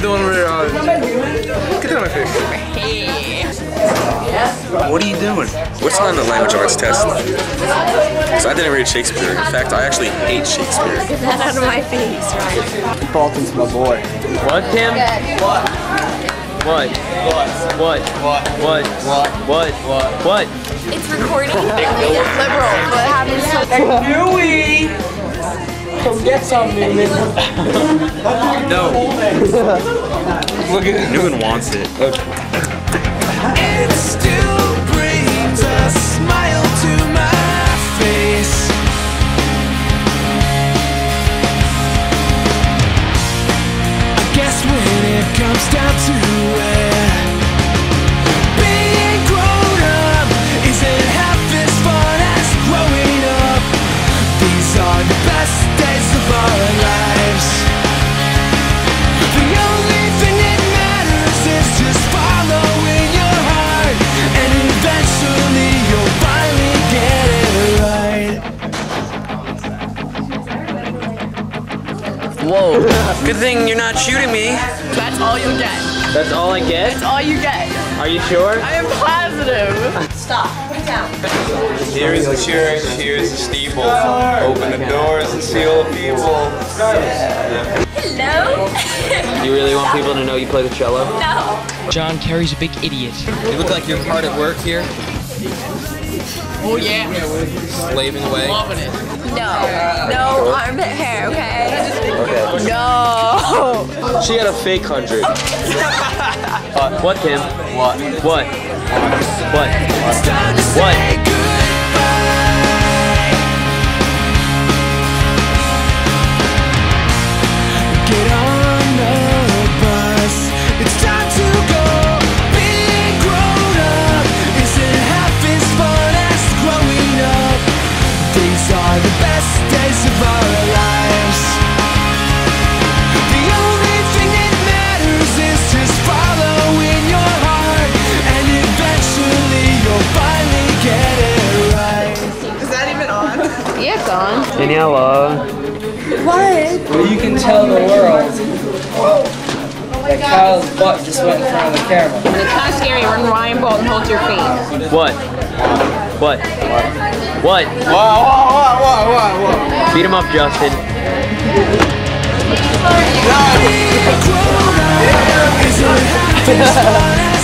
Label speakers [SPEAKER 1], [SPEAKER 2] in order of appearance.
[SPEAKER 1] the one where, uh, get that on my face. What are you doing?
[SPEAKER 2] What's on the language arts test? So I didn't read Shakespeare. In fact, I actually hate Shakespeare.
[SPEAKER 3] Get that out of my face, right?
[SPEAKER 1] Balton's my boy.
[SPEAKER 4] What, Tim? What? What? What? What? What? What? What? What? What?
[SPEAKER 3] It's recording. It's liberal. What happens to
[SPEAKER 5] Huey! Come get some, Newman.
[SPEAKER 1] No. Look at
[SPEAKER 2] Newman wants it.
[SPEAKER 6] It
[SPEAKER 4] Whoa. Good thing you're not shooting me.
[SPEAKER 5] That's all you get.
[SPEAKER 4] That's all I get?
[SPEAKER 5] That's all you get.
[SPEAKER 4] Are you sure?
[SPEAKER 5] I am positive. Stop. Down.
[SPEAKER 1] Here is the church, here is the steeple. Open the doors and see all the people.
[SPEAKER 3] Hello?
[SPEAKER 4] You really want people to know you play the cello?
[SPEAKER 3] No.
[SPEAKER 7] John Kerry's a big idiot.
[SPEAKER 8] You look like you're hard at work here,
[SPEAKER 5] Oh yeah.
[SPEAKER 8] slaving away.
[SPEAKER 5] Loving it.
[SPEAKER 3] No. No armpit hair, okay?
[SPEAKER 4] Okay.
[SPEAKER 3] No.
[SPEAKER 4] She had a fake hundred. uh, what, Tim? What? What? What?
[SPEAKER 6] It's time
[SPEAKER 4] What?
[SPEAKER 3] Yeah, it's on.
[SPEAKER 4] Daniela.
[SPEAKER 5] You can tell the world that Kyle's butt just went in front of the camera.
[SPEAKER 9] It's kind of scary when Ryan Balton holds your face.
[SPEAKER 4] What? What? What?
[SPEAKER 1] Wow, wow, wow, wow, wow.
[SPEAKER 4] Beat him up, Justin.
[SPEAKER 6] Being